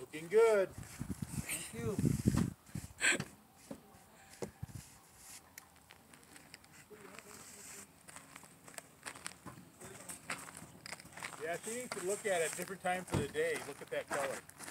Looking good. thank you. Yeah, I think you could look at it different times of the day. Look at that color.